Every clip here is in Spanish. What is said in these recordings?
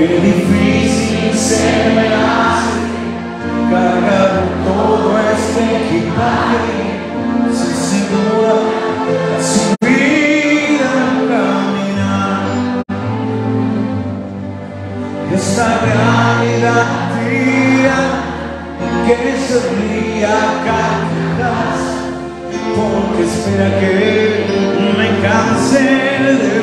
Qué difícil se me hace cargar todo este equipaje sin segura la subida caminar. Esta realidad tía que se ría cargas porque espera que me canse de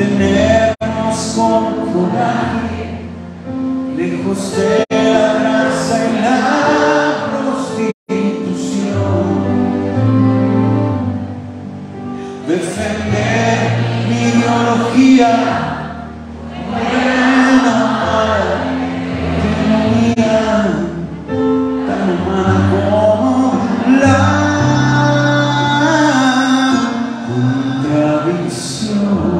Tenemos con alguien, lejos de la raza en la prostitución, defender mi ideología, buena mal, te lo mía tan mal como la contradicción.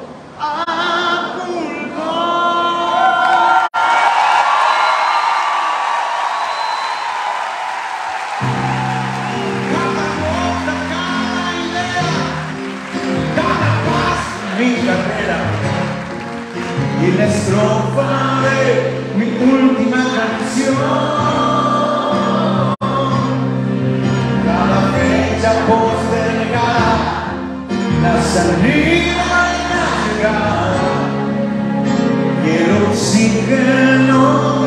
il strofare mi ultima canzone dalla feccia posterga la saliva in naga e lo sigano